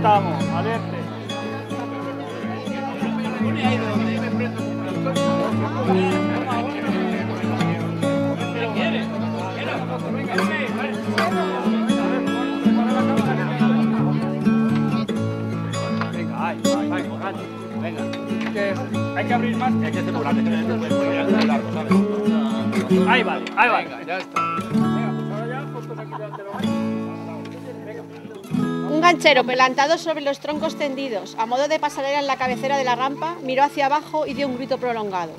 estamos, valiente. Venga, ahí, ahí, ahí, ahí. Venga. Que hay que abrir más. Hay que hacer largo, ¿sabes? Ahí vale, ahí vale. Venga, ya está. Un ganchero pelantado sobre los troncos tendidos, a modo de pasarela en la cabecera de la rampa, miró hacia abajo y dio un grito prolongado.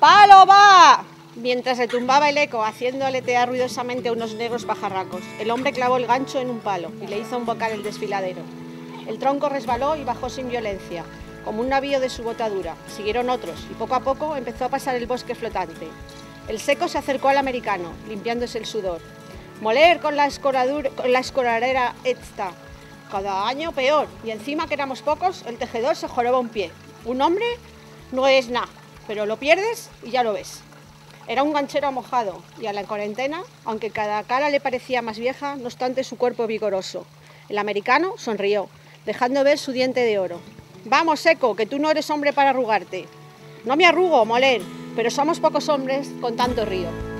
¡Palo va! Mientras retumbaba el eco, haciendo aletear ruidosamente unos negros pajarracos, el hombre clavó el gancho en un palo y le hizo embocar el desfiladero. El tronco resbaló y bajó sin violencia, como un navío de su botadura. Siguieron otros y poco a poco empezó a pasar el bosque flotante. El seco se acercó al americano, limpiándose el sudor. Moler con la, esta. Cada año peor. Y encima que éramos pocos, el tejedor se joroba un pie. Un hombre no es nada, pero lo pierdes y ya lo ves. Era un ganchero mojado y a la cuarentena, aunque cada cara le parecía más vieja, no obstante su cuerpo vigoroso. El americano sonrió, dejando ver su diente de oro. Vamos, Seco, que tú no eres hombre para arrugarte. No me arrugo, moler, pero somos pocos hombres con tanto río.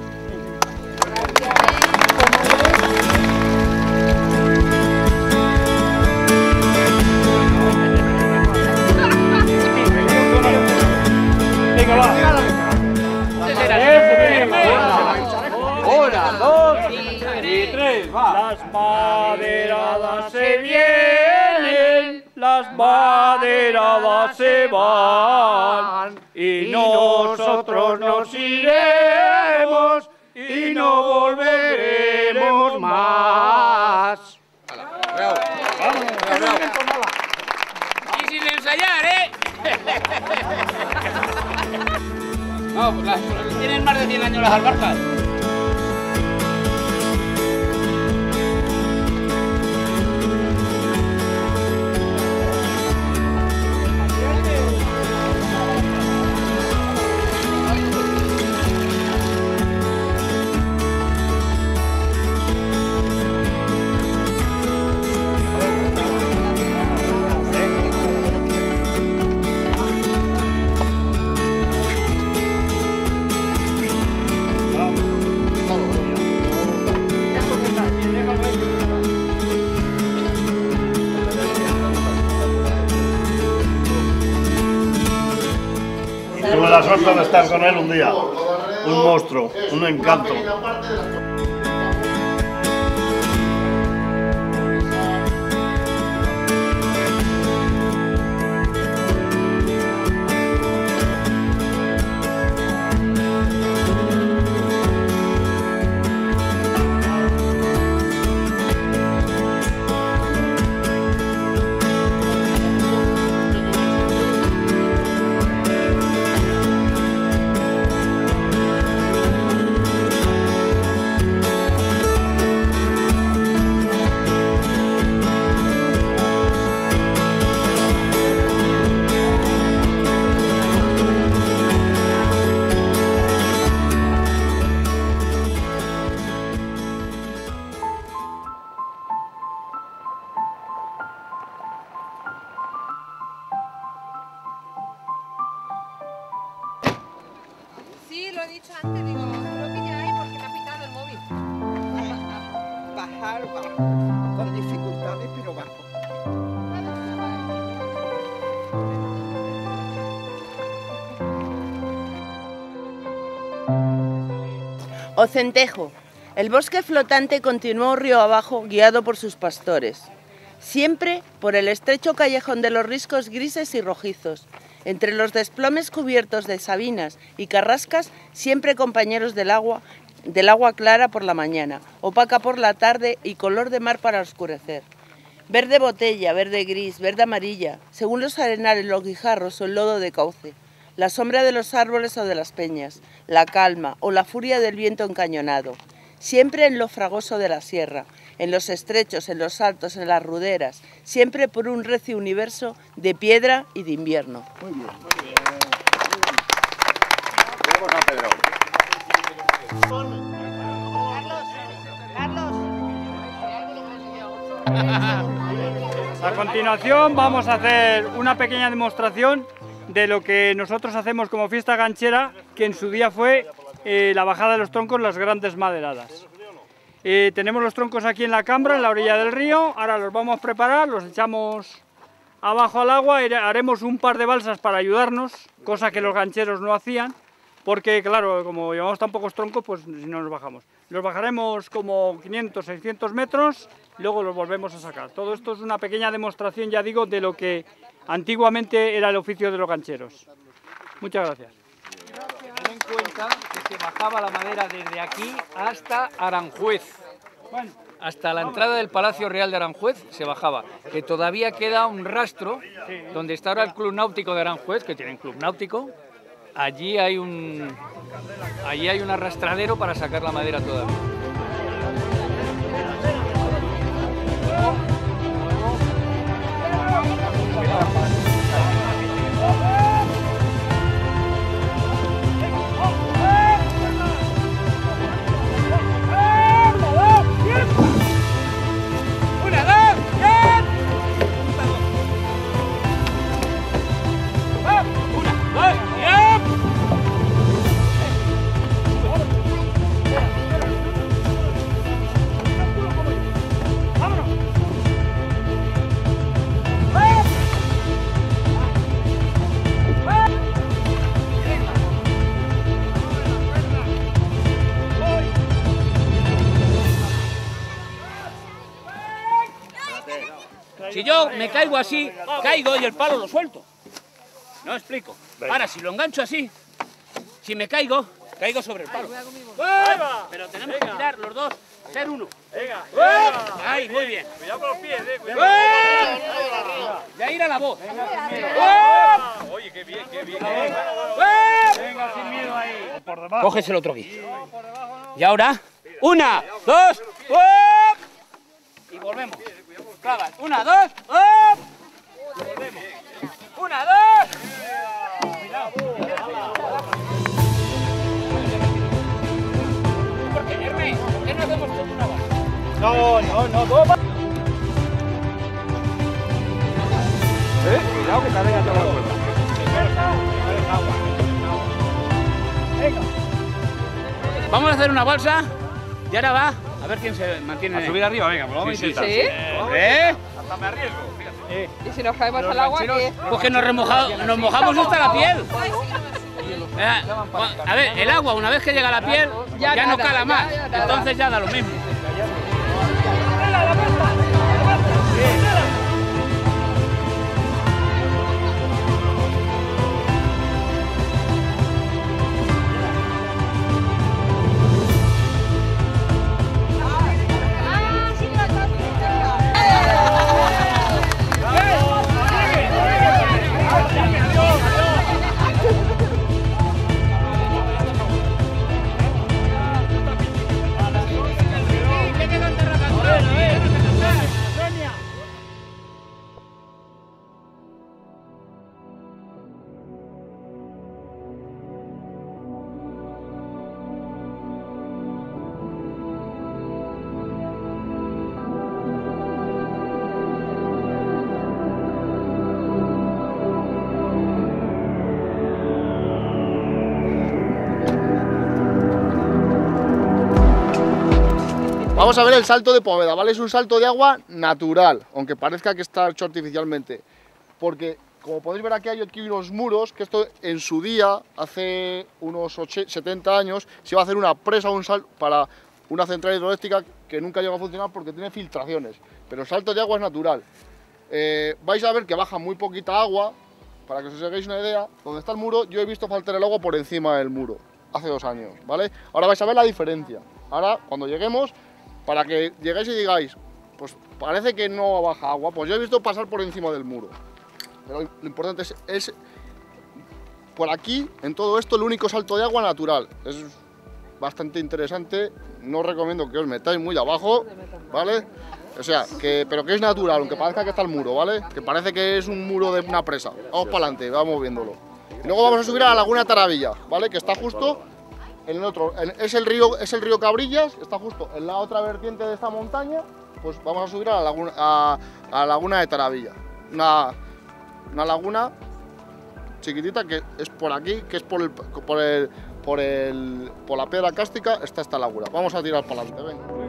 Una, dos Y tres, va. Las maderadas se vienen, las maderadas se van, y nosotros nos iremos y no volveremos más. Y sin ensayar, ¿eh? No, las, tienen más de 100 años las albarcas. Estar con él un día. Un monstruo, un encanto. Ocentejo. El bosque flotante continuó río abajo guiado por sus pastores. Siempre por el estrecho callejón de los riscos grises y rojizos, entre los desplomes cubiertos de sabinas y carrascas, siempre compañeros del agua, del agua clara por la mañana, opaca por la tarde y color de mar para oscurecer. Verde botella, verde gris, verde amarilla, según los arenales, los guijarros o el lodo de cauce, la sombra de los árboles o de las peñas, la calma o la furia del viento encañonado. siempre en lo fragoso de la sierra, en los estrechos, en los altos, en las ruderas, siempre por un recio universo de piedra y de invierno. Muy bien. Vamos a Pedro. A continuación vamos a hacer una pequeña demostración de lo que nosotros hacemos como fiesta ganchera, que en su día fue eh, la bajada de los troncos, las grandes maderadas. Eh, tenemos los troncos aquí en la cambra, en la orilla del río, ahora los vamos a preparar, los echamos abajo al agua, haremos un par de balsas para ayudarnos, cosa que los gancheros no hacían, porque claro, como llevamos tan pocos troncos, pues si no nos bajamos. Los bajaremos como 500, 600 metros luego los volvemos a sacar. Todo esto es una pequeña demostración, ya digo, de lo que antiguamente era el oficio de los gancheros. Muchas gracias. Ten en cuenta que se bajaba la madera desde aquí hasta Aranjuez. Hasta la entrada del Palacio Real de Aranjuez se bajaba. Que todavía queda un rastro donde está ahora el Club Náutico de Aranjuez, que tienen club náutico. Allí hay un, allí hay un arrastradero para sacar la madera todavía. Si yo me caigo así, caigo y el palo lo suelto. No explico. Ahora, si lo engancho así, si me caigo, caigo sobre el palo. Pero tenemos que tirar los dos, ser uno. Venga, Ahí, muy bien. cuidado con los pies, eh. cuidado. Ya ir a la voz. Oye, qué bien, qué bien. Venga, sin miedo ahí. Por debajo. Coges el otro aquí. Y ahora, una, dos, y volvemos. Clavas, una, dos, volvemos. Una, dos. ¿Por qué, Hermes? ¿Por qué no hacemos todo una base? No, no, no. Eh, cuidado que te toda la cuerda. Vamos a hacer una balsa y ahora va a ver quién se mantiene. A subir arriba, venga, pues vamos a intentar. ¿Sí? ¿Eh? Hasta me arriesgo, fíjate. Y si nos caemos al agua, ¿qué? Pues que nos, remoja- nos mojamos hasta la piel. Eh, a ver, el agua una vez que llega a la piel ya, Ya no cala más, entonces ya da lo mismo. Vamos a ver el salto de Poveda, ¿vale? Es un salto de agua natural, aunque parezca que está hecho artificialmente. Porque, como podéis ver aquí, hay unos muros, que esto en su día, hace unos 80, 70 años, se iba a hacer una presa un sal para una central hidroeléctrica que nunca llegó a funcionar porque tiene filtraciones. Pero el salto de agua es natural. Eh, vais a ver que baja muy poquita agua, para que os hagáis una idea, donde está el muro, yo he visto faltar el agua por encima del muro, hace dos años, ¿vale? Ahora vais a ver la diferencia. Ahora, cuando lleguemos, para que lleguéis y digáis, pues parece que no baja agua, pues yo he visto pasar por encima del muro. Pero lo importante es, por aquí, en todo esto, el único salto de agua natural. Es bastante interesante. No recomiendo que os metáis muy abajo, ¿vale? O sea, que, pero que es natural, aunque parezca que está el muro, ¿vale? Que parece que es un muro de una presa. Vamos para adelante, vamos viéndolo. Y luego vamos a subir a la Laguna Taravilla, ¿vale? Que está justo en el otro. es, el río, es el río Cabrillas, está justo en la otra vertiente de esta montaña. Pues vamos a subir a la Laguna, a, a la laguna de Taravilla. Una, una laguna chiquitita que es por aquí, que es por el, por el, por el, por la piedra cástica, está esta laguna. Vamos a tirar para adelante, venga.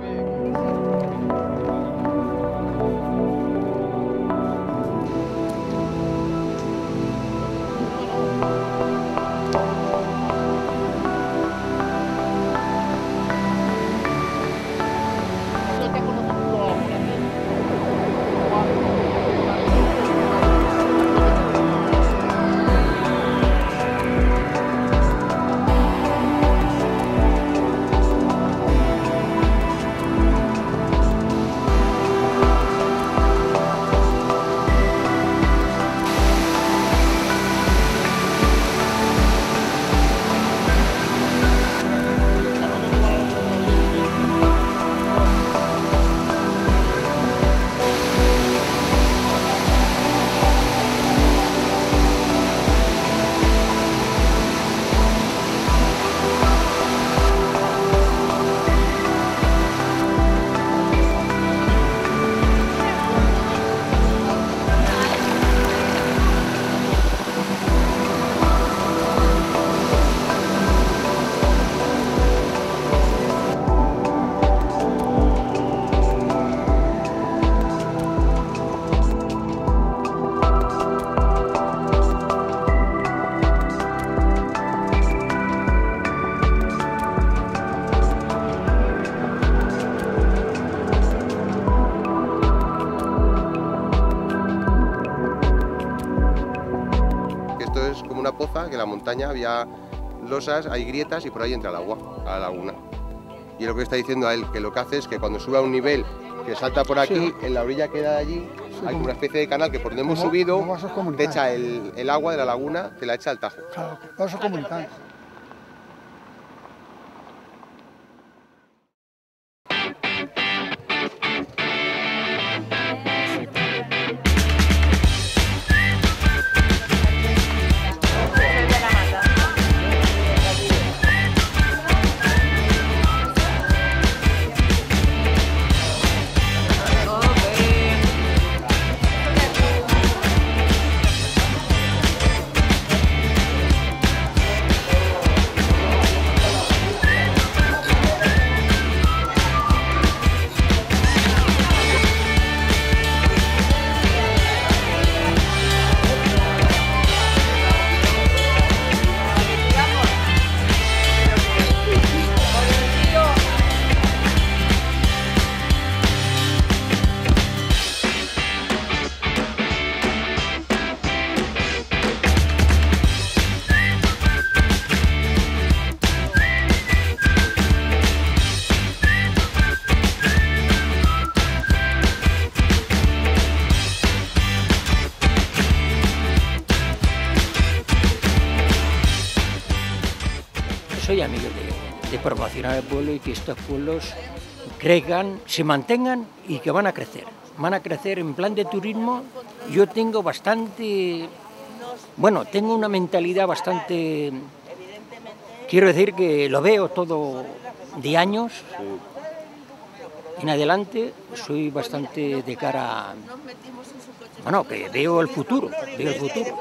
La montaña había losas, hay grietas y por ahí entra el agua a la laguna. Y lo que está diciendo a él, que lo que hace es que cuando sube a un nivel que salta por aquí, en la orilla que da allí, hay como una especie de canal que por donde hemos subido, te echa el, el agua de la laguna, te la echa al Tajo. Claro, vasos comunitarios. Pueblo y que estos pueblos crezcan, se mantengan y que van a crecer. Van a crecer en plan de turismo. Yo tengo bastante, bueno, tengo una mentalidad bastante, quiero decir que lo veo todo de años en adelante. Soy bastante de cara, bueno, que veo el futuro, veo el futuro.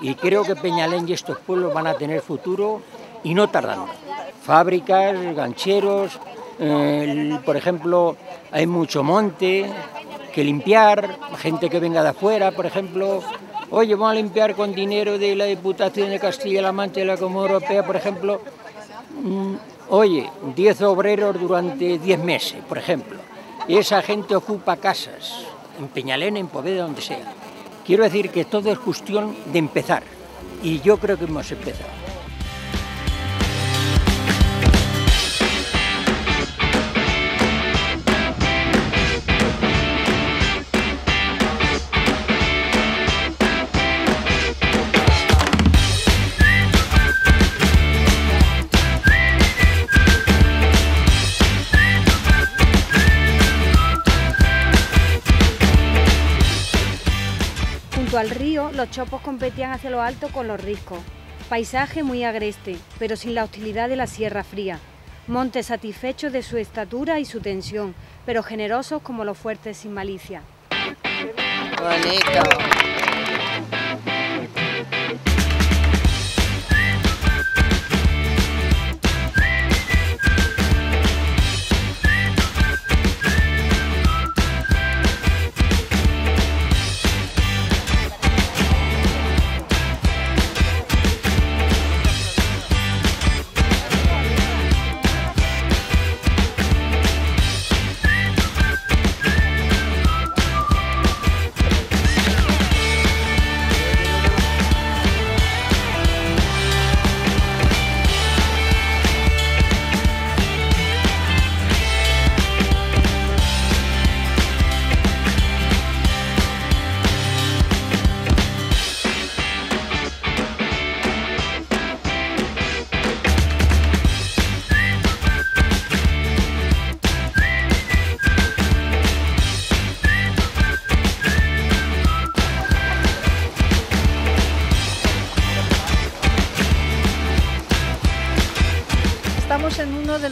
Y creo que Peñalén y estos pueblos van a tener futuro y no tardando. Fábricas, gancheros, eh, por ejemplo, hay mucho monte que limpiar, gente que venga de afuera, por ejemplo, oye, vamos a limpiar con dinero de la Diputación de Castilla-La Mancha y la Comunidad Europea, por ejemplo, mm, oye, 10 obreros durante 10 meses, por ejemplo. Y esa gente ocupa casas, en Peñalén, en Poveda, donde sea. Quiero decir que todo es cuestión de empezar. Y yo creo que hemos empezado. Al río, los chopos competían hacia lo alto con los riscos. Paisaje muy agreste, pero sin la hostilidad de la Sierra Fría. Montes satisfechos de su estatura y su tensión, pero generosos como los fuertes sin malicia. Bonito.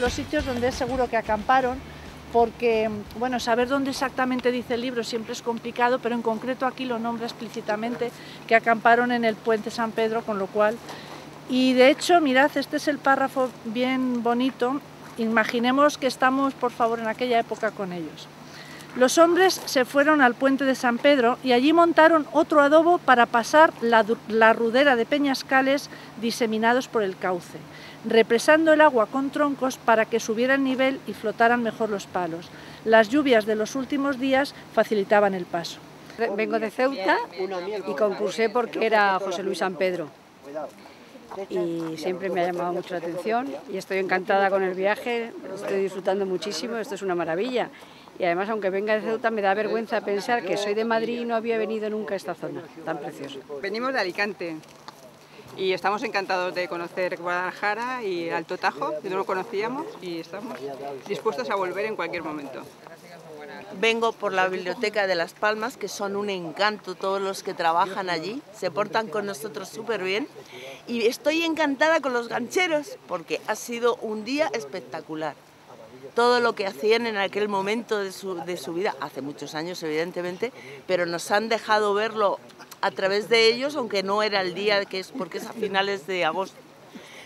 Los sitios donde es seguro que acamparon, porque, bueno, saber dónde exactamente dice el libro siempre es complicado, pero en concreto aquí lo nombra explícitamente que acamparon en el puente San Pedro, con lo cual... Y de hecho, mirad, este es el párrafo bien bonito. Imaginemos que estamos, por favor, en aquella época con ellos. Los hombres se fueron al puente de San Pedro y allí montaron otro adobo para pasar la, la rudera de peñascales diseminados por el cauce, represando el agua con troncos para que subiera el nivel y flotaran mejor los palos. Las lluvias de los últimos días facilitaban el paso. Vengo de Ceuta y concursé porque era José Luis San Pedro. Y siempre me ha llamado mucho la atención y estoy encantada con el viaje, estoy disfrutando muchísimo, esto es una maravilla. Y además, aunque venga de Ceuta, me da vergüenza pensar que soy de Madrid y no había venido nunca a esta zona tan preciosa. Venimos de Alicante y estamos encantados de conocer Guadalajara y Alto Tajo, que no lo conocíamos y estamos dispuestos a volver en cualquier momento. Vengo por la Biblioteca de Las Palmas, que son un encanto todos los que trabajan allí, se portan con nosotros súper bien y estoy encantada con los gancheros porque ha sido un día espectacular. Todo lo que hacían en aquel momento de su, de su vida, hace muchos años evidentemente, pero nos han dejado verlo a través de ellos, aunque no era el día que es porque es a finales de agosto.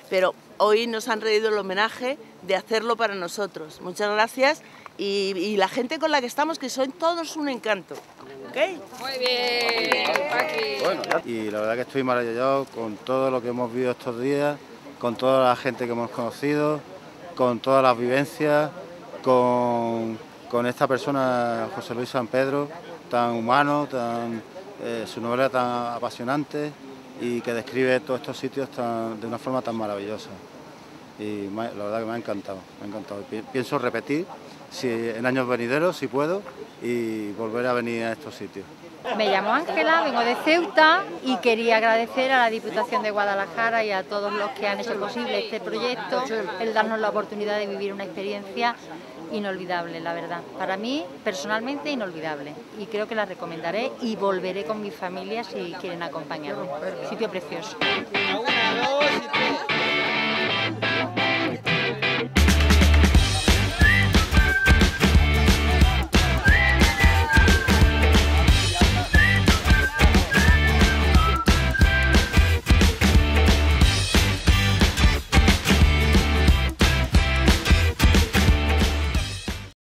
Pero hoy nos han reído el homenaje de hacerlo para nosotros. Muchas gracias y, y la gente con la que estamos, que son todos un encanto. ¿ok? Muy bien, Paqui. Y la verdad que estoy maravillado con todo lo que hemos vivido estos días, con toda la gente que hemos conocido, con todas las vivencias, con, con esta persona, José Luis San Pedro, tan humano, tan, eh, su novela tan apasionante y que describe todos estos sitios tan- de una forma tan maravillosa. Y la verdad que me ha encantado, me ha encantado. Pienso repetir si, en años venideros, si puedo, y volver a venir a estos sitios. Me llamo Ángela, vengo de Ceuta y quería agradecer a la Diputación de Guadalajara y a todos los que han hecho posible este proyecto el darnos la oportunidad de vivir una experiencia inolvidable, la verdad. Para mí, personalmente, inolvidable. Y creo que la recomendaré y volveré con mi familia si quieren acompañarme. Sitio precioso. Una, dos tres.